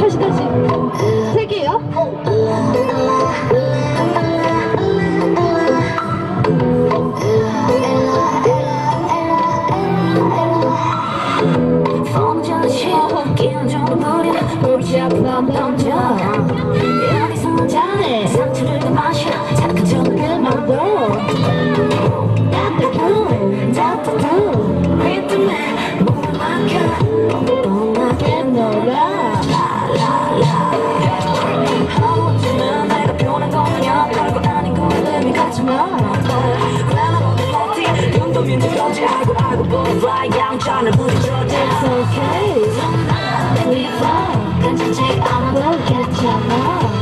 다시 다시 세 개요? 상처를 더 마셔 착한 정글만 따뜻한 따뜻 trying to put your dick's okay. We fly, then you take on a look your love.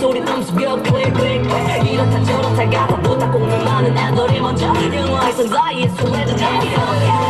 소리 땀수겨 click click click 이렇다 저렇다 가다 보다 공을 많은 애들이 먼저 영화의 선사이에 소외되자